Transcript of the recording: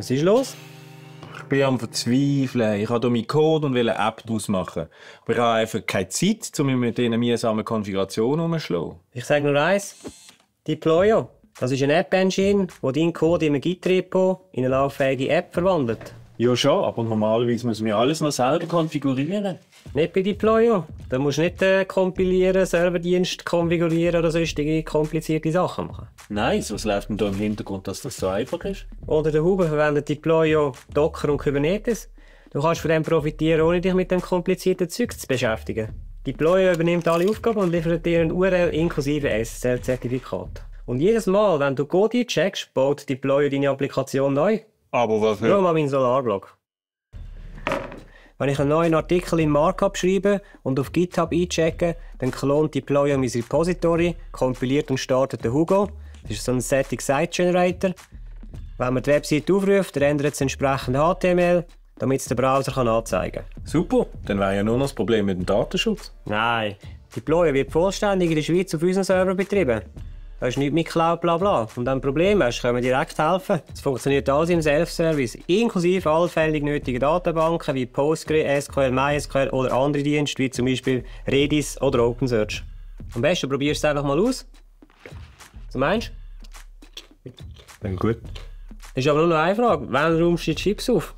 Was ist los? Ich bin am Verzweifeln. Ich habe hier meinen Code und will eine App daraus machen. Aber ich habe einfach keine Zeit, um mich mit diesen mühsamen Konfigurationen umzuschlagen. Ich sage nur eins. Deployo. Das ist eine App-Engine, die deinen Code in einem Git-Repo in eine lauffähige App verwandelt. Ja schon, aber normalerweise muss man ja alles noch selber konfigurieren. Nicht bei Deployo. Da musst du nicht äh, kompilieren, Serverdienst konfigurieren oder sonstige komplizierte Sachen machen. Nice, was läuft denn da im Hintergrund, dass das so einfach ist? Oder der Huber verwendet Deployo, Docker und Kubernetes. Du kannst von dem profitieren, ohne dich mit dem komplizierten Zeug zu beschäftigen. Deployo übernimmt alle Aufgaben und liefert dir ein URL inklusive SSL-Zertifikat. Und jedes Mal, wenn du Code checkst, baut Deployo deine Applikation neu. Aber was Schau mal meinen Solarblog. Wenn ich einen neuen Artikel in Markup schreibe und auf GitHub einchecke, dann klont Deployo mein Repository, kompiliert und startet den Hugo. Das ist so ein Static Site Generator. Wenn man die Website aufruft, rendert es entsprechend HTML, damit es der Browser kann anzeigen kann. Super, dann wäre ja nur noch das Problem mit dem Datenschutz. Nein, Deployo wird vollständig in der Schweiz auf unseren Server betrieben. Da ist nichts mit Cloud, bla bla. Und wenn du ein Problem hast, können wir direkt helfen. Es funktioniert alles im Self-Service, inklusive allfällig nötige Datenbanken wie PostgreSQL, MySQL oder andere Dienste wie zum Beispiel Redis oder OpenSearch. Am besten probierst du es einfach mal aus. Was meinst Dann gut. du? Ist aber nur noch eine Frage. Wann räumst du die Chips auf?